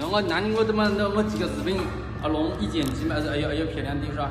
那我那我怎么那我几个视频啊弄一剪辑嘛，还是要要漂亮点是吧？